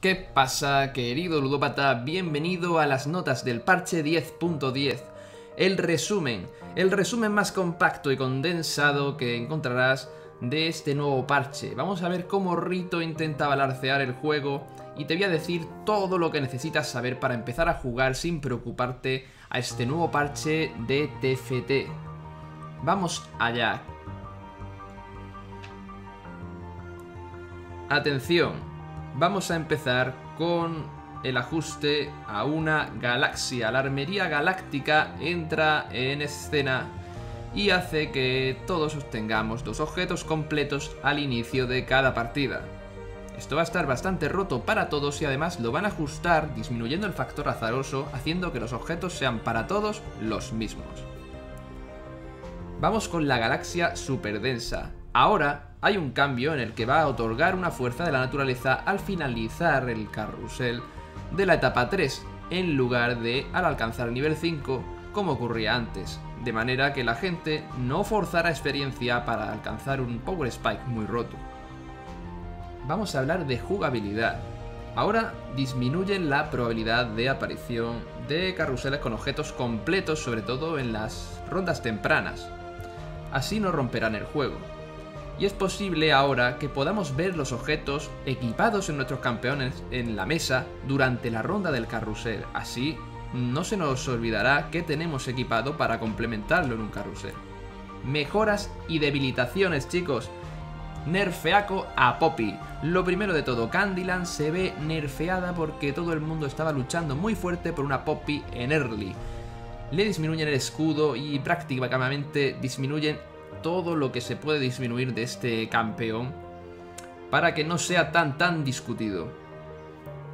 ¿Qué pasa, querido ludópata? Bienvenido a las notas del parche 10.10. El resumen, el resumen más compacto y condensado que encontrarás de este nuevo parche. Vamos a ver cómo Rito intenta balancear el juego y te voy a decir todo lo que necesitas saber para empezar a jugar sin preocuparte a este nuevo parche de TFT. Vamos allá. Atención, Vamos a empezar con el ajuste a una galaxia. La armería galáctica entra en escena y hace que todos obtengamos dos objetos completos al inicio de cada partida. Esto va a estar bastante roto para todos y además lo van a ajustar disminuyendo el factor azaroso, haciendo que los objetos sean para todos los mismos. Vamos con la galaxia superdensa. Ahora hay un cambio en el que va a otorgar una fuerza de la naturaleza al finalizar el carrusel de la etapa 3, en lugar de al alcanzar el nivel 5 como ocurría antes, de manera que la gente no forzara experiencia para alcanzar un Power Spike muy roto. Vamos a hablar de jugabilidad. Ahora disminuyen la probabilidad de aparición de carruseles con objetos completos, sobre todo en las rondas tempranas. Así no romperán el juego y es posible ahora que podamos ver los objetos equipados en nuestros campeones en la mesa durante la ronda del carrusel. Así, no se nos olvidará qué tenemos equipado para complementarlo en un carrusel. Mejoras y debilitaciones, chicos. Nerfeaco a Poppy. Lo primero de todo, Candyland se ve nerfeada porque todo el mundo estaba luchando muy fuerte por una Poppy en early. Le disminuyen el escudo y prácticamente disminuyen todo lo que se puede disminuir de este campeón para que no sea tan tan discutido.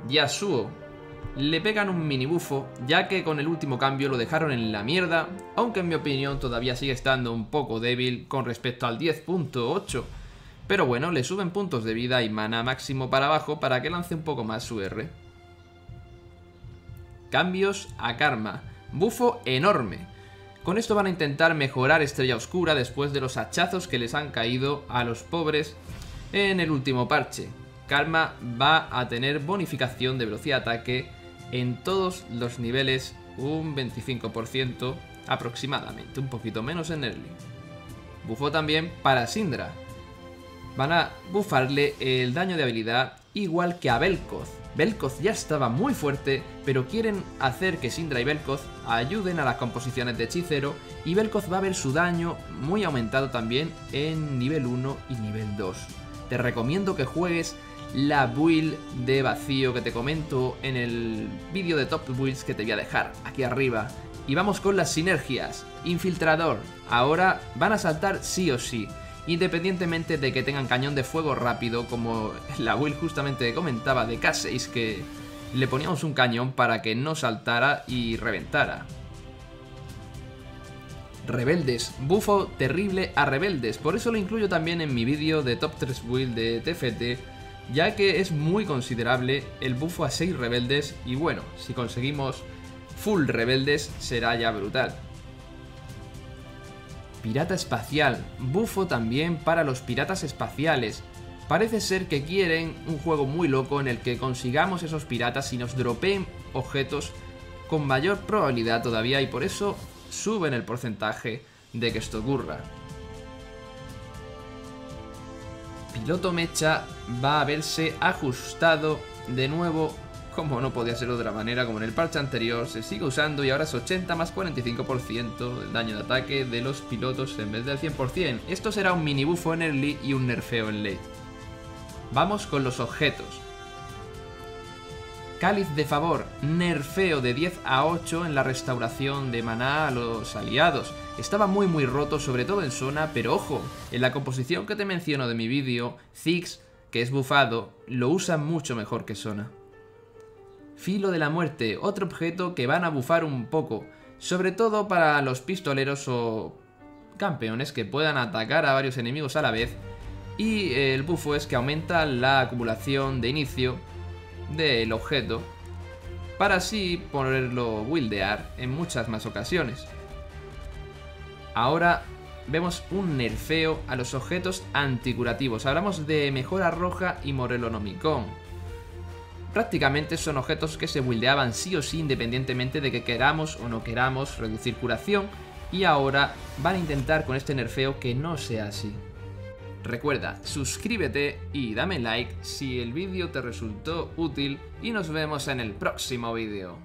Yasuo le pegan un mini bufo, ya que con el último cambio lo dejaron en la mierda, aunque en mi opinión todavía sigue estando un poco débil con respecto al 10.8. Pero bueno, le suben puntos de vida y mana máximo para abajo para que lance un poco más su R. Cambios a Karma. Bufo enorme. Con esto van a intentar mejorar Estrella Oscura después de los hachazos que les han caído a los pobres en el último parche. Karma va a tener bonificación de velocidad de ataque en todos los niveles un 25% aproximadamente, un poquito menos en early. Bufo también para Sindra. Van a bufarle el daño de habilidad igual que a Belkoz, Belkoz ya estaba muy fuerte, pero quieren hacer que Sindra y Belkoz ayuden a las composiciones de hechicero y Belkoz va a ver su daño muy aumentado también en nivel 1 y nivel 2. Te recomiendo que juegues la build de vacío que te comento en el vídeo de top builds que te voy a dejar aquí arriba. Y vamos con las sinergias. Infiltrador. Ahora van a saltar sí o sí independientemente de que tengan cañón de fuego rápido, como la Will justamente comentaba de K6, que le poníamos un cañón para que no saltara y reventara. Rebeldes, bufo terrible a rebeldes, por eso lo incluyo también en mi vídeo de top 3 build de TFT, ya que es muy considerable el bufo a 6 rebeldes y bueno, si conseguimos full rebeldes será ya brutal. Pirata espacial, bufo también para los piratas espaciales. Parece ser que quieren un juego muy loco en el que consigamos esos piratas y nos dropeen objetos con mayor probabilidad todavía y por eso suben el porcentaje de que esto ocurra. Piloto Mecha va a verse ajustado de nuevo como no podía ser de otra manera, como en el parche anterior, se sigue usando y ahora es 80 más 45% del daño de ataque de los pilotos en vez del 100%. Esto será un mini buffo en early y un nerfeo en late. Vamos con los objetos. Cáliz de favor, nerfeo de 10 a 8 en la restauración de maná a los aliados. Estaba muy muy roto, sobre todo en zona, pero ojo, en la composición que te menciono de mi vídeo, Ziggs, que es bufado, lo usa mucho mejor que zona. Filo de la muerte, otro objeto que van a bufar un poco, sobre todo para los pistoleros o campeones que puedan atacar a varios enemigos a la vez. Y el bufo es que aumenta la acumulación de inicio del objeto para así poderlo wildear en muchas más ocasiones. Ahora vemos un nerfeo a los objetos anticurativos. Hablamos de mejora roja y morelonomicon Prácticamente son objetos que se buildeaban sí o sí independientemente de que queramos o no queramos reducir curación y ahora van a intentar con este nerfeo que no sea así. Recuerda, suscríbete y dame like si el vídeo te resultó útil y nos vemos en el próximo vídeo.